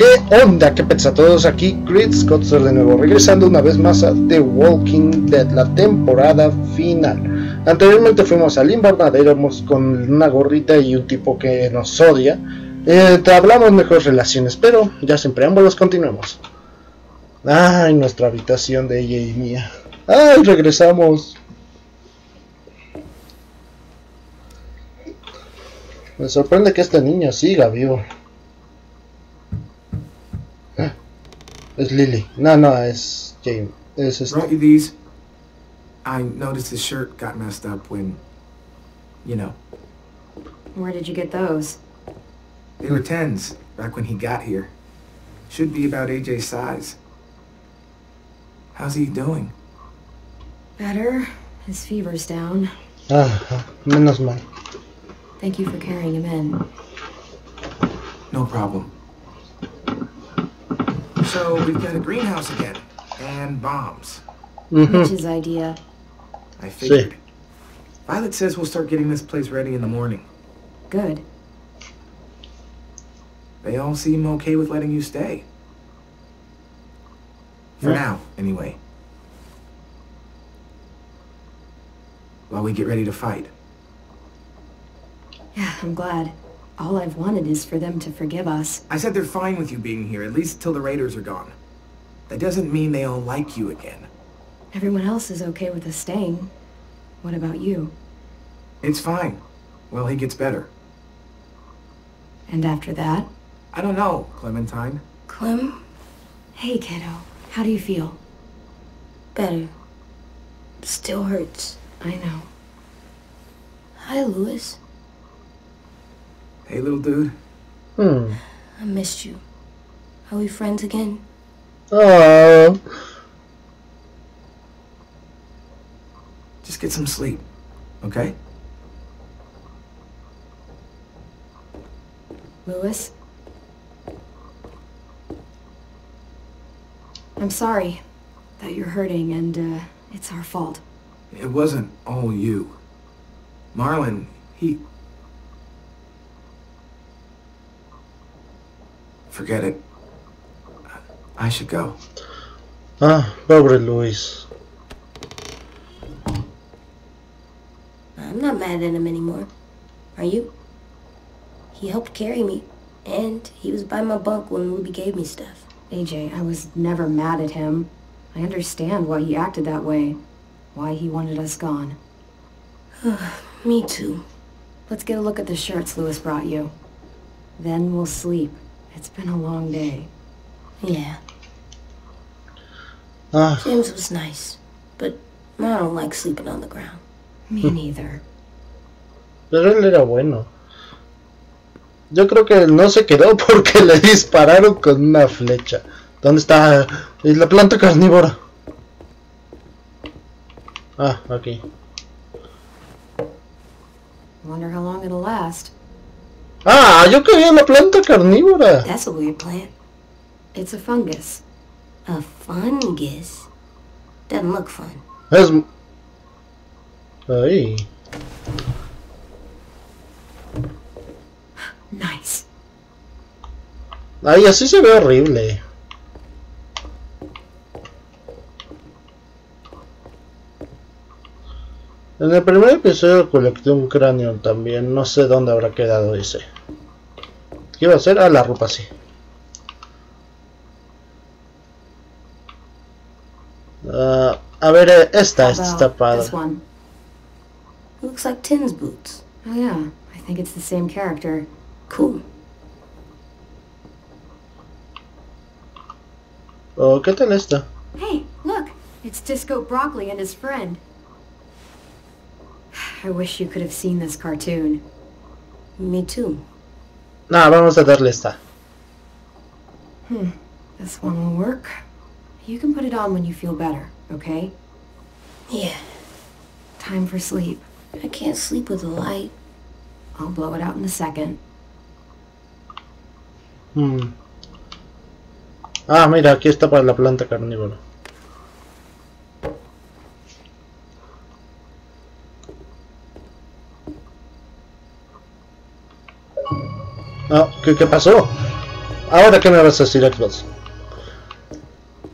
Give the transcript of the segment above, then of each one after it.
¿Qué onda? ¿Qué pasa todos? Aquí Chris Scott de nuevo, regresando una vez más a The Walking Dead, la temporada final. Anteriormente fuimos al invernadero con una gorrita y un tipo que nos odia. Eh, hablamos mejores relaciones, pero ya sin preámbulos continuemos. Ay, nuestra habitación de ella y mía. Ay, regresamos. Me sorprende que este niño siga vivo. Es Lilly. No, no, it's James. It's his Brought you these. I noticed his shirt got messed up when, you know. Where did you get those? They were tens back when he got here. Should be about AJ's size. How's he doing? Better. His fever's down. Ah, menos mal. Thank you for carrying him in. No problem. So we've got a greenhouse again. And bombs. Mhm. Mitch's idea. I figured. Violet says we'll start getting this place ready in the morning. Good. They all seem okay with letting you stay. For Yeah. now, anyway. While we get ready to fight. Yeah, I'm glad. All I've wanted is for them to forgive us. I said they're fine with you being here, at least till the raiders are gone. That doesn't mean they all like you again. Everyone else is okay with us staying. What about you? It's fine. Well, he gets better. And after that? I don't know, Clementine. Clem, Hey, kiddo. How do you feel? better. Still hurts. I know. Hi, Louis. Hey, little dude. Hmm. I missed you. Are we friends again? Oh. Just get some sleep, okay? Louis? I'm sorry that you're hurting and uh, it's our fault. It wasn't all you. Marlon, he... Forget it. I should go. Ah, pobre Luis. I'm not mad at him anymore. Are you? He helped carry me, and he was by my bunk when Ruby gave me stuff. AJ, I was never mad at him. I understand why he acted that way. Why he wanted us gone. Me too. Let's get a look at the shirts Louis brought you. Then we'll sleep. It's been a long day. Yeah, Ah, James was nice, but I don't like sleeping on the ground. Me neither. pero él era bueno. Yo creo que no se quedó porque le dispararon con una flecha. ¿Dónde está la planta carnívora? Ah, aquí. Wonder how long it'll last. Ah, yo quería la planta carnívora. That's a weird plant. It's a fungus. A fungus. Doesn't look fun. Es... Ahí. Nice. Ay, así se ve horrible. En el primer episodio colecté un cráneo también, no sé dónde habrá quedado ese. ¿Qué iba a hacer? Ah, la ropa sí. Ah, a ver, eh, esta, está one. Looks like Tim's boots. Oh yeah, I think it's the same character. Cool. Oh, ¿qué tal esta? Hey, look! It's Disco Broccoli and his friend. I wish you could have seen this cartoon. Me too. Nah, vamos a darle esta. Hmm, This one will work. You can put it on when you feel better, okay? Yeah, Time for sleep. I can't sleep with a light. I'll blow it out in a second. Hmm. Ah, mira, aquí está para la planta carnívora. ¿Qué, qué pasó? Ahora, ¿qué me vas a decir, Xbox?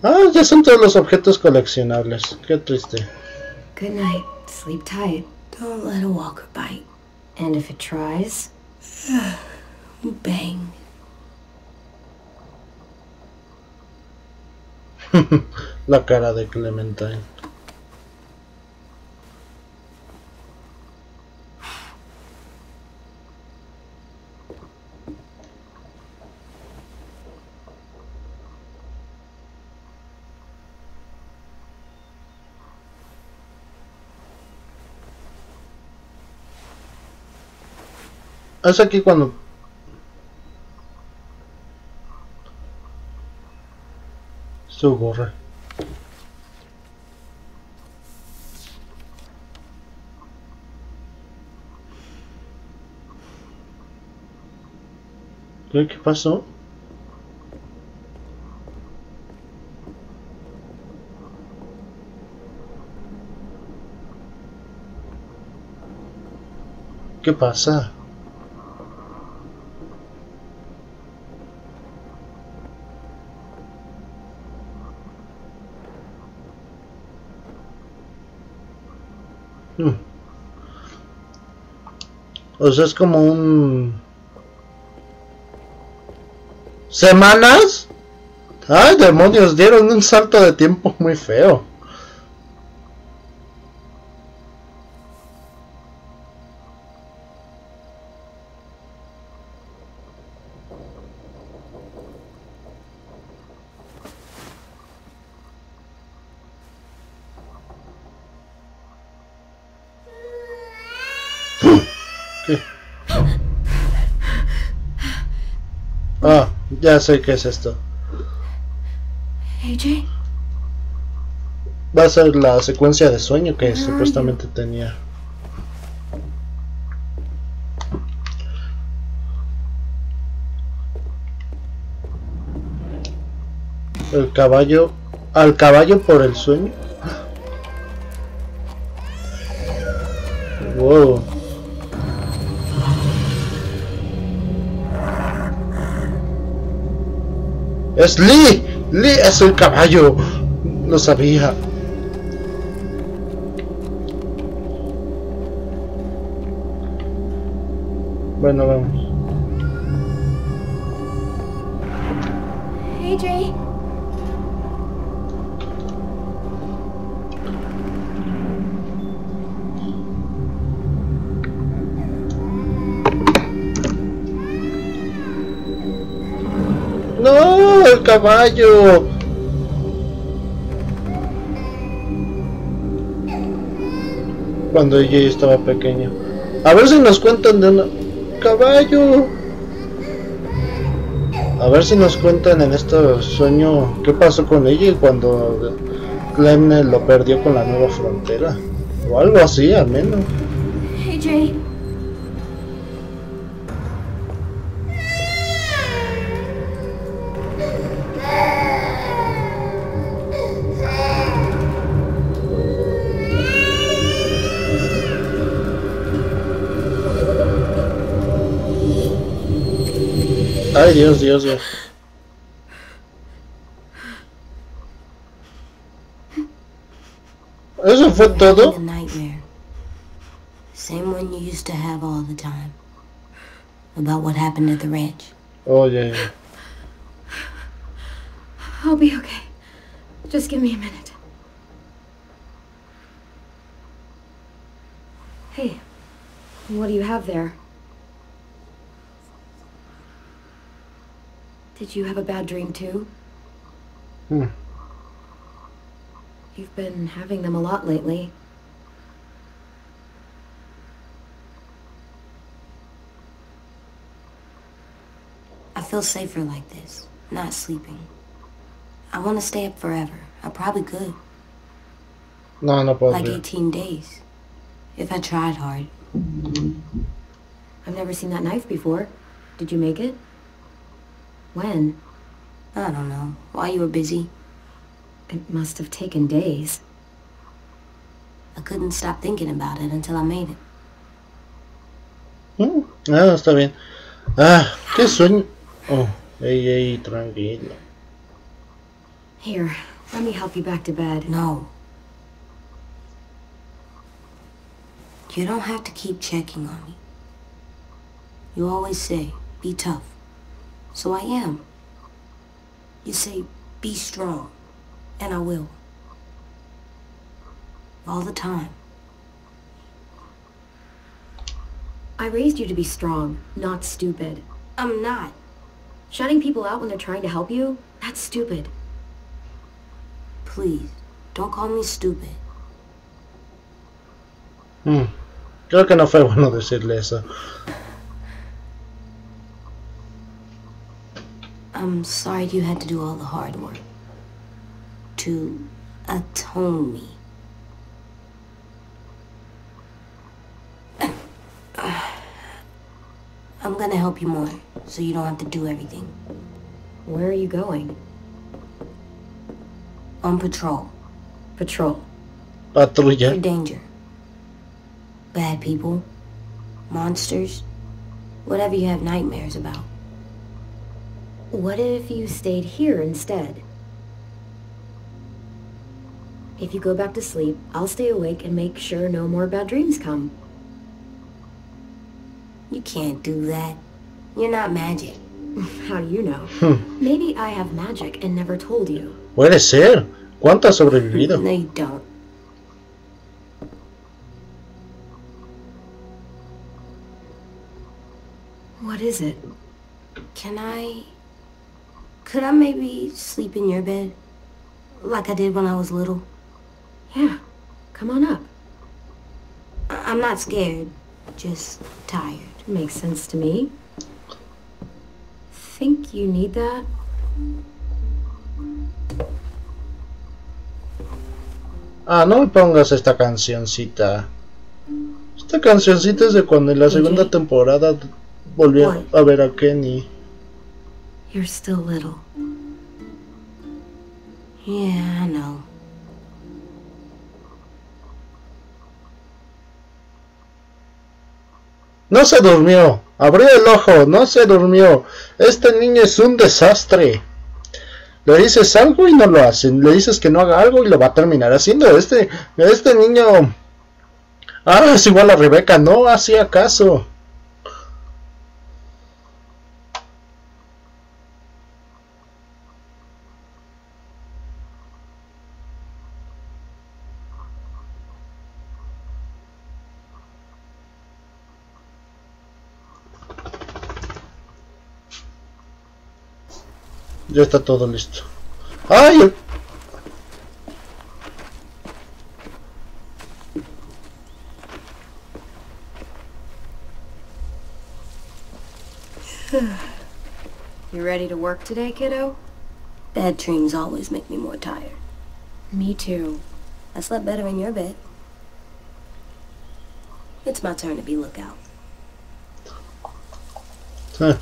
Ah, ya son todos los objetos coleccionables. Qué triste. Good night. Sleep tight. Don't let a walker bite. And if it tries, Bang. La cara de Clementine. Es aquí cuando su gorra. ¿Qué, qué pasó? ¿Qué pasa? O es como un... ¿Semanas? Ay, demonios, dieron un salto de tiempo muy feo. Ya sé qué es esto. AJ? Va a ser la secuencia de sueño que supuestamente tenía. El caballo. Al caballo por el sueño. Es Lee. Lee es el caballo. Lo sabía. Bueno, vamos. AJ? ¡No! ¡El caballo! Cuando ella estaba pequeña. A ver si nos cuentan de una... ¡Caballo! A ver si nos cuentan en este sueño qué pasó con ella cuando Clem lo perdió con la nueva frontera. O algo así, al menos. AJ? Ay, Dios, Dios, Dios. ¿Eso fue todo? Same one you used to have all the time. About what happened at the ranch. Oh, Oye, I'll be okay. Just give me a minute. Hey, what do you have there? Did you have a bad dream too? Hmm. You've been having them a lot lately. I feel safer like this, not sleeping. I want to stay up forever. I probably could. no, no Like 18 days. If I tried hard. I've never seen that knife before. Did you make it? When? I don't know. While you were busy, It must have taken days. I couldn't stop thinking about it until I made it. Mm, Ah, está bien. Ah, qué sueño. Oh, Ey, ey, tranquilo. Here, let me help you back to bed. No. You don't have to keep checking on me. You always say, be tough. So I am. You say, be strong. And I will. All the time. I raised you to be strong, not stupid. I'm not. Shutting people out when they're trying to help you? That's stupid. Please, don't call me stupid. Hmm. Creo que no fue bueno decirle eso. I'm sorry you had to do all the hard work. To atone me. I'm gonna help you more, so you don't have to do everything. Where are you going? On patrol. Patrol. For Patrulla. danger. Bad people. Monsters. Whatever you have nightmares about. What if you stayed here instead? If you go back to sleep, I'll stay awake and make sure no more bad dreams come. You can't do that. You're not magic. How do you know? Hmm. Maybe I have magic and never told you. Puede ser. ¿Cuánto ha sobrevivido? No, you don't. What is it? Can I... Could I maybe sleep in your bed? Like I did when I was little? Yeah, come on up. I- I'm not scared. Just tired. Makes sense to me. Think you need that? Ah, no me pongas esta cancioncita. Esta cancioncita es de cuando en la segunda temporada volví a ver a Kenny. You're still little. Yeah. No se durmió. Abrió el ojo. No se durmió. Este niño es un desastre. Le dices algo y no lo hacen. Le dices que no haga algo y lo va a terminar haciendo. Este, este niño... Ah, es igual a Rebeca. No hacía caso. Ya está todo listo. ¡Ay! You ready to work today, kiddo? Bad dreams always make me more tired. Me too. I slept better in your bed. It's my turn to be lookout. Ah.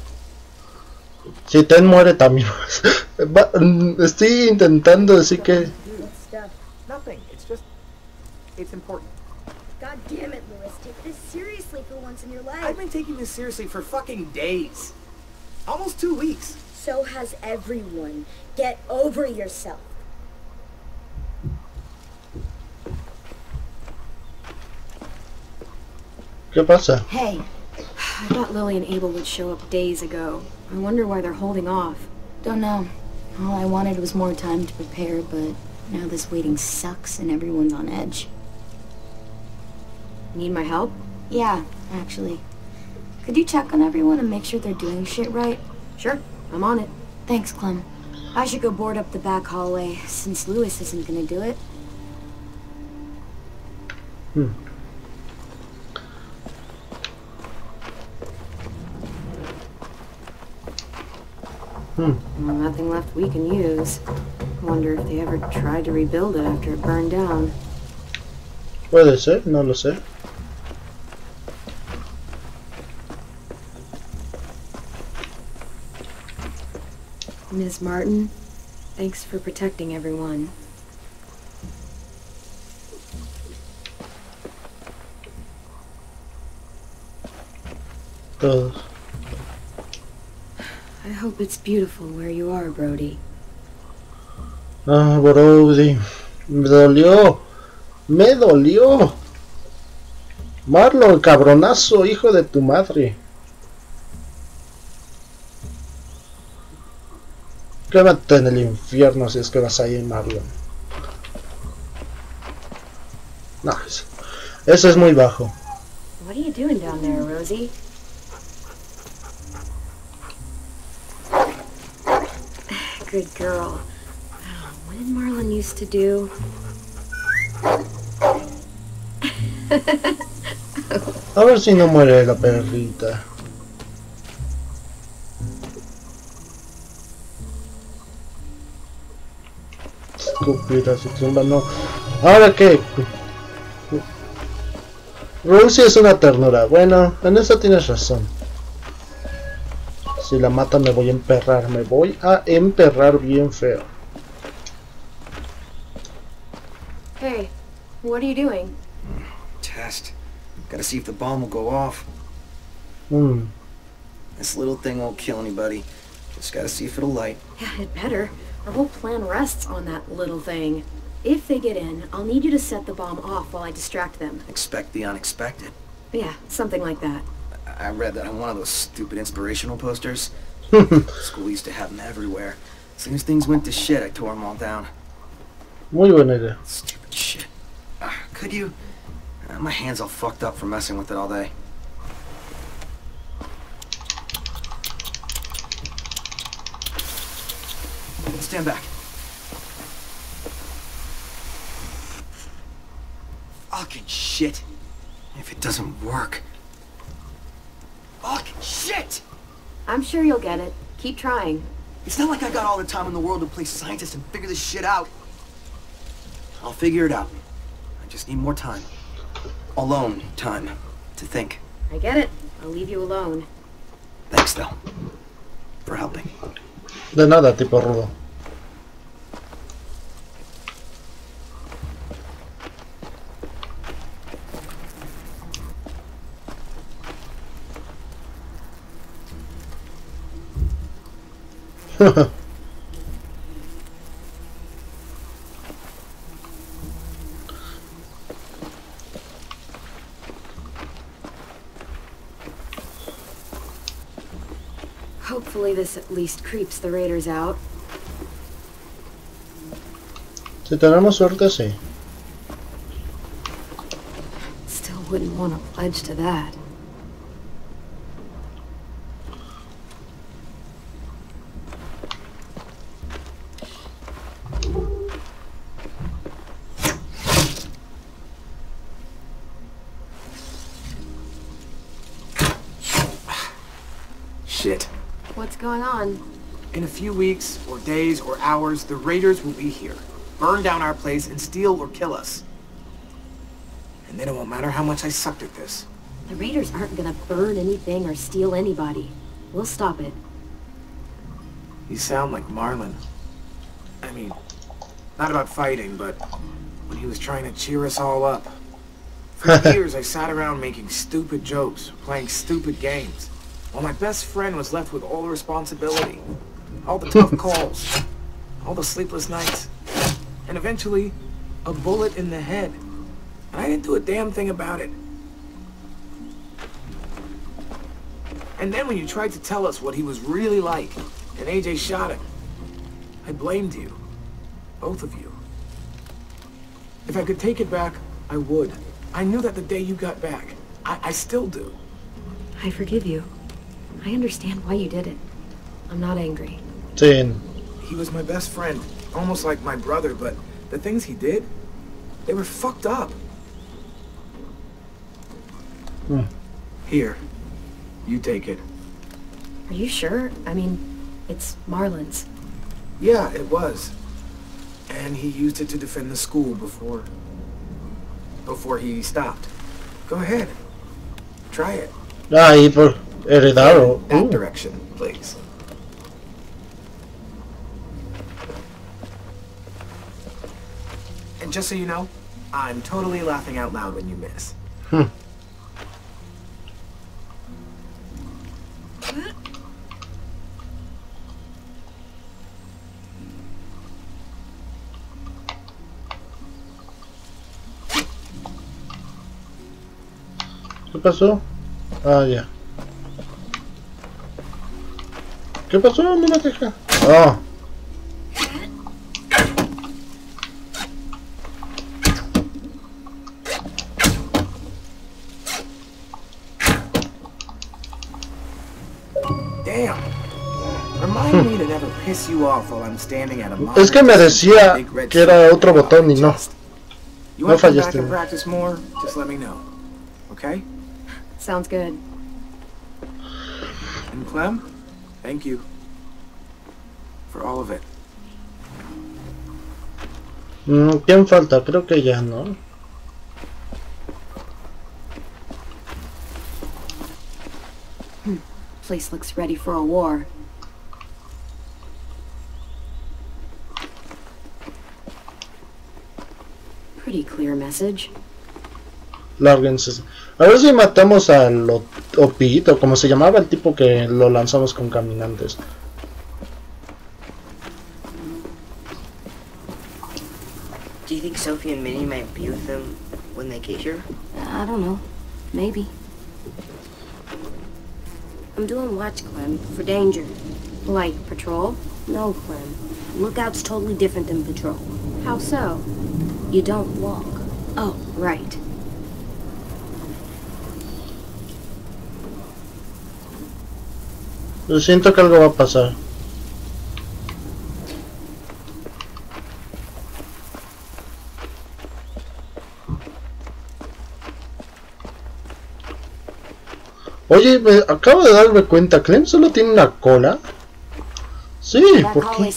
Si Tenn muere también. Va- mm, Estoy intentando decir que... Nothing. It's just. It's important. God damn it, Louis. Take this seriously for once in your life. I've been taking this seriously for fucking days. Almost two weeks. So has everyone. Get over yourself. ¿Qué pasa? Hey. I thought Lilly and Abel would show up days ago. I wonder why they're holding off. Don't know. All I wanted was more time to prepare, but now this waiting sucks and everyone's on edge. Need my help? Yeah, actually. Could you check on everyone and make sure they're doing shit right? Sure, I'm on it. Thanks, Clem. I should go board up the back hallway, since Louis isn't gonna do it. Hmm. Well, nothing left we can use. Wonder if they ever tried to rebuild it after it burned down. Puede ser, no lo sé. Ms. Martin, thanks for protecting everyone. Todos. I hope it's beautiful where you are, Brody. Ah, Brody. Me dolió. Me dolió. Marlon, cabronazo, hijo de tu madre. Quédate en el infierno si es que vas ahí, Marlon. No, eso, eso es muy bajo. What are you doing down there, Rosie? Good girl. Oh, What did Marlon used to do? A ver si no muere la perrita. Estúpida, su tumba no. ¿Ahora qué? Rosie es una ternura. Bueno, en eso tienes razón. Si la mata me voy a emperrar. Me voy a emperrar bien feo. Hey, what are you doing? Test. Gotta see if the bomb will go off. Mm. This little thing won't kill anybody. Just gotta see if it'll light. Yeah, it better. Our whole plan rests on that little thing. If they get in, I'll need you to set the bomb off while I distract them. Expect the unexpected. Yeah, something like that. I read that on one of those stupid inspirational posters. School used to have them everywhere. As soon as things went to shit, I tore them all down. Muy buena idea. Stupid shit. Ah, could you? Uh, my hand's all fucked up from messing with it all day. Stand back. Fucking shit. If it doesn't work. Fucking shit! I'm sure you'll get it. Keep trying. It's not like I got all the time in the world to play scientist and figure this shit out. I'll figure it out. I just need more time. Alone time to think. I get it. I'll leave you alone. Thanks, though, for helping. De nada, tipo rudo. Hopefully this at least creeps the raiders out. Si tenemos suerte, sí. Still wouldn't want to pledge to that. Shit. What's going on? In a few weeks, or days, or hours, the raiders will be here. Burn down our place and steal or kill us. And then it won't matter how much I sucked at this. The raiders aren't gonna burn anything or steal anybody. We'll stop it. You sound like Marlon. I mean, not about fighting, but when he was trying to cheer us all up. For years, I sat around making stupid jokes, playing stupid games, while my best friend was left with all the responsibility, all the tough calls, all the sleepless nights, and eventually, a bullet in the head. And I didn't do a damn thing about it. And then when you tried to tell us what he was really like, and AJ shot him, I blamed you. Both of you. If I could take it back, I would. I knew that the day you got back. I, I still do. I forgive you. I understand why you did it. I'm not angry. Sí. He was my best friend, almost like my brother, but the things he did, they were fucked up. Hmm. Here, you take it. Are you sure? I mean, it's Marlon's. Yeah, it was. And he used it to defend the school before... before he stopped. Go ahead. Try it. Ahí por heredado. That direction, please. just so you know, I'm totally laughing out loud when you miss. Hmm. ¿Qué pasó? Ah, ya. ¿Qué pasó? No me. Ah. Oh. Piss you off while I'm standing at a Es que me decía with a big red que era otro botón y no. You No want to back fallaste. practice more? Just let me know. Okay? Sounds good. And Clem, thank you for all of it. Mm, ¿Quién falta? Creo que ya, ¿no? Place looks ready for a war. Pretty clear message. Lárguense. A ver si matamos al O- Opit, o como se llamaba el tipo que lo lanzamos con caminantes. Do you think Sophie and Minnie might be with them when they get here? Uh, I don't know. Maybe. I'm doing watch, Clem, for danger. Like patrol? No, Clem. Lookout's totally different than patrol. How so? You don't walk. Oh, right. Yo siento que algo va a pasar. Oye, me acabo de darme cuenta, Clem solo tiene una cola. Sí, ¿por qué?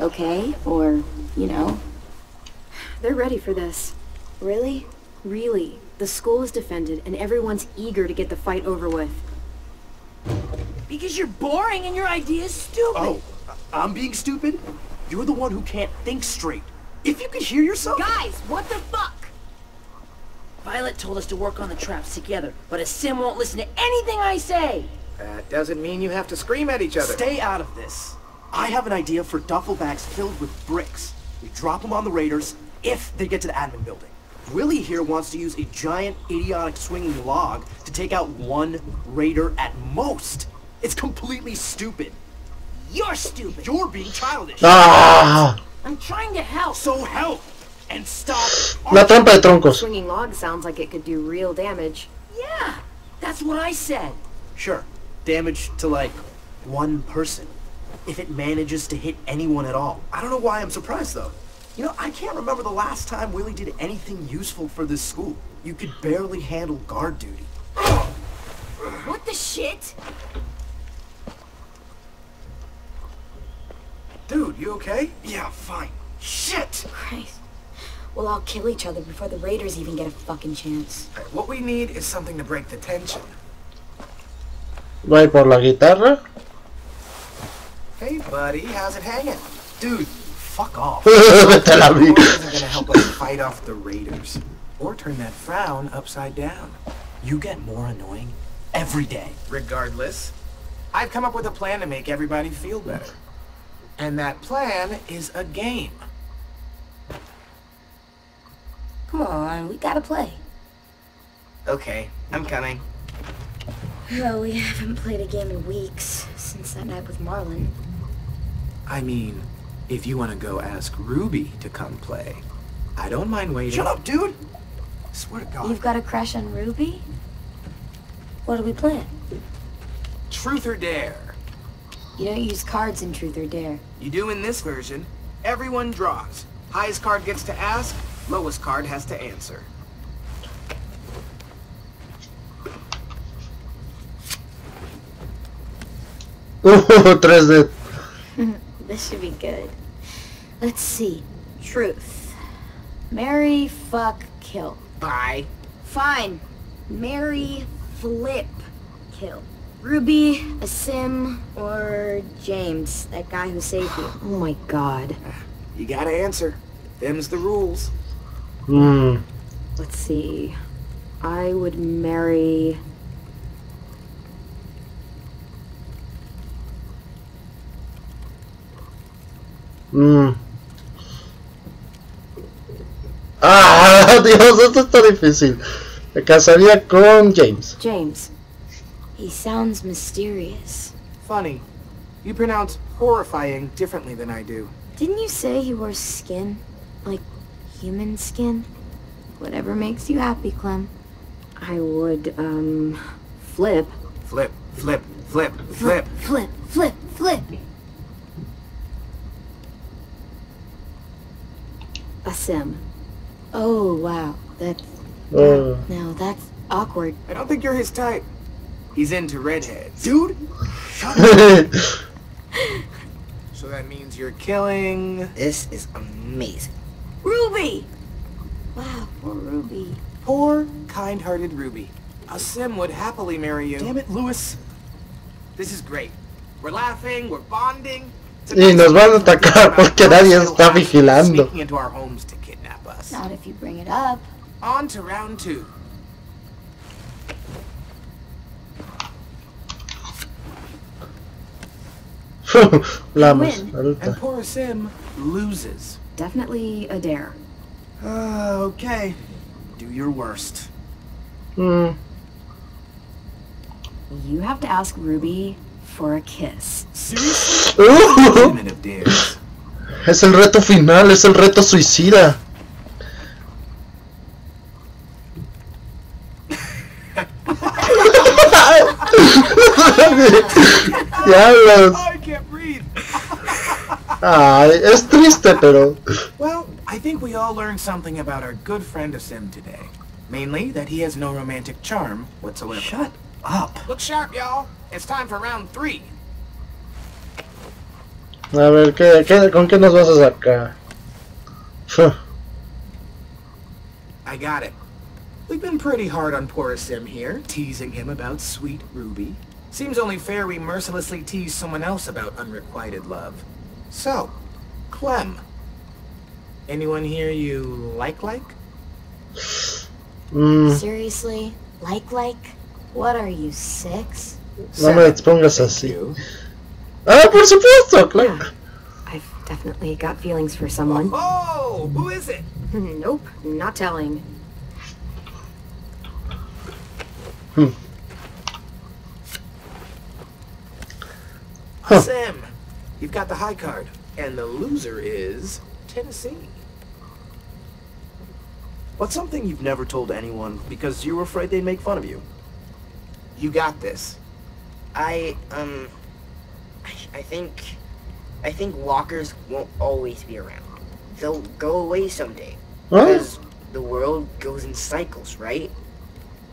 Okay? Or, you know, They're ready for this. really? Really. The school is defended, and everyone's eager to get the fight over with. Because you're boring and your idea is stupid. Oh, I'm being stupid? You're the one who can't think straight. If you could hear yourself... Guys, what the fuck? Violet told us to work on the traps together, but Aasim won't listen to anything I say. That doesn't mean you have to scream at each other. Stay out of this. I have an idea for duffel bags filled with bricks. We drop them on the raiders if they get to the admin building. Willy here wants to use a giant, idiotic swinging log to take out one raider at most. It's completely stupid. You're stupid. You're being childish. ¡Ah! I'm trying to help. So help and stop. La trampa de troncos. Swinging log sounds like it could do real damage. Yeah, that's what I said. Sure, damage to like one person. If it manages to hit anyone at all. I don't know why I'm surprised though. You know, I can't remember the last time Willy did anything useful for this school. You could barely handle guard duty. What the shit? Dude, you okay? Yeah, fine. Shit! Christ. We'll all kill each other before the Raiders even get a fucking chance. What we need is something to break the tension. Va a ir por la guitarra. Hey, buddy, how's it hanging? Dude, fuck off. Vete a War isn't gonna help us fight off the raiders. Or turn that frown upside down. You get more annoying every day. Regardless, I've come up with a plan to make everybody feel better. And that plan is a game. Come on, we gotta play. Okay, I'm coming. Well, we haven't played a game in weeks, since that night with Marlon. I mean, if you want to go ask Ruby to come play, I don't mind waiting. Shut up, dude! I swear to God. You've got a crush on Ruby? What are we playing? Truth or dare? You don't use cards in Truth or Dare. You do in this version. Everyone draws. Highest card gets to ask, lowest card has to answer. Uh, 3D. This should be good. Let's see. Truth. Mary, fuck, kill. Bye. Fine. Mary, flip, kill. Ruby, Aasim, or James, that guy who saved you. Oh my god. You gotta answer. Them's the rules. Hmm. Let's see. I would marry... Hmm. Ah, Dios, esto está difícil. Me casaría con James. James. He sounds mysterious. Funny. You pronounce horrifying differently than I do. Didn't you say he wears skin? Like human skin? Whatever makes you happy, Clem. I would, um, flip. Flip, flip, flip, flip. Flip, flip, flip. A sim. Oh, wow. That's... Oh. Uh. Now, that's awkward. I don't think you're his type. He's into redheads. Dude, So that means you're killing... This is amazing. Ruby! Wow, poor Ruby. Poor, kind-hearted Ruby. Aasim would happily marry you. damn it, Louis. This is great. We're laughing, we're bonding. It's a Y nice nos van a way to forget atacar porque nadie está vigilando. Sneaking into our homes to kidnap us. Not if you bring it up. On to round two. Lamas, Win. And poor Sim loses. Definitely a dare. Uh, okay. Do your worst. Mm. You have to ask Ruby for a kiss. Seriously? Uh, Minute of dares. es el reto final, es el reto suicida. Diablos. I can't breathe. Ay, es triste, pero. Well, I think we all learned something about our good friend Aasim today. Mainly that he has no romantic charm whatsoever. Shut up. Look sharp, y'all. It's time for round three. A ver, ¿qué, qué, ¿con qué nos vas a sacar? I got it. We've been pretty hard on poor Aasim here, teasing him about sweet Ruby. Seems only fair we mercilessly tease someone else about unrequited love. So, Clem. Anyone here you like like? mm, Seriously? Like, like? What are you, six? No me expongas así. you. Ah, por supuesto, claro. Yeah. I've definitely got feelings for someone. Oh, who is it? nope, not telling. Huh. Aasim. You've got the high card. And the loser is Tennessee. What's something you've never told anyone because you were afraid they'd make fun of you? You got this. I, um, I, I think, I think walkers won't always be around. They'll go away someday. Huh? Because the world goes in cycles, right?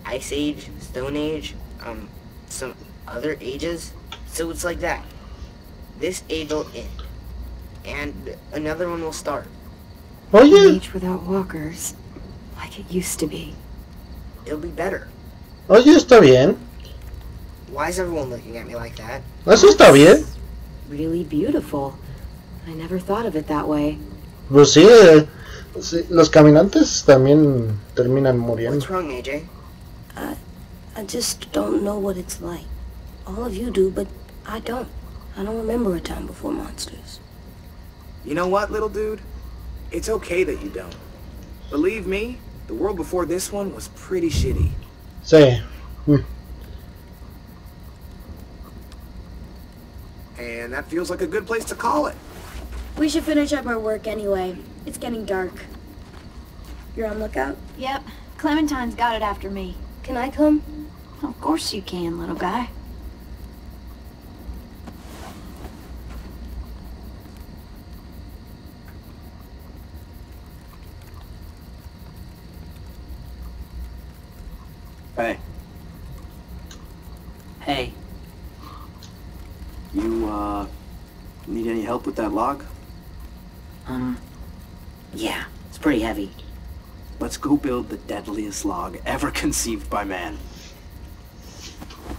Ice Age, Stone Age, um, some other ages. So it's like that. This age will end. And another one will start. An Oye, age without walkers, like it used to be. It'll be better. oye, está bien. Why is everyone looking at me like that? Eso está bien. Really beautiful. I never thought of it that way. Pues sí, eh, sí, los caminantes también terminan muriendo. What's wrong, AJ? I I just don't know what it's like. All of you do, but I don't. I don't remember a time before monsters. You know what, little dude? It's okay that you don't. Believe me, the world before this one was pretty shitty. Sí. And that feels like a good place to call it. We should finish up our work anyway. It's getting dark. You're on lookout? Yep. Clementine's got it after me. Can I come? Of course you can, little guy. Hey, Hey, you, uh, need any help with that log? um, yeah, it's pretty heavy. Let's go build the deadliest log ever conceived by man.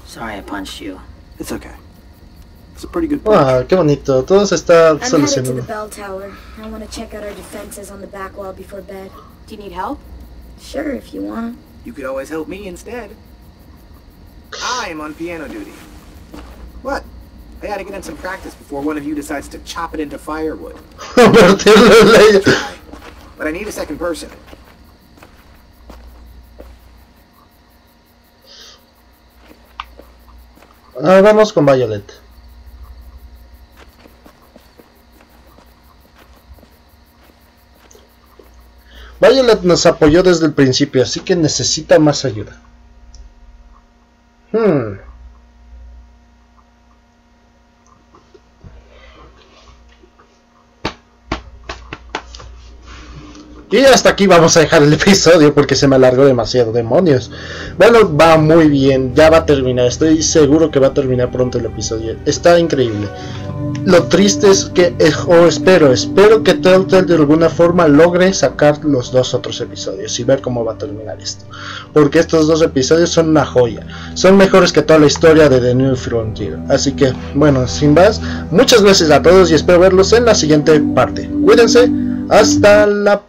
Sorry I punched you. It's okay. It's a pretty good point. Ah, qué bonito. Todo se está I'm headed to the bell tower. I want to check out our defenses on the back wall before bed. Do you need help? Sure, if you want. You could always help me instead. I am on piano duty. I gotta get in some practice before one of you decides to chop it into firewood. but I need a second person. Ah, vamos con Violet. Violet nos apoyó desde el principio, así que necesita más ayuda. Y hasta aquí vamos a dejar el episodio porque se me alargó demasiado, demonios. Bueno, va muy bien, ya va a terminar, estoy seguro que va a terminar pronto el episodio. Está increíble. Lo triste es que, eh, o espero, espero que Telltale de alguna forma logre sacar los dos otros episodios y ver cómo va a terminar esto. Porque estos dos episodios son una joya. Son mejores que toda la historia de The New Frontier. Así que, bueno, sin más, muchas gracias a todos y espero verlos en la siguiente parte. Cuídense, hasta la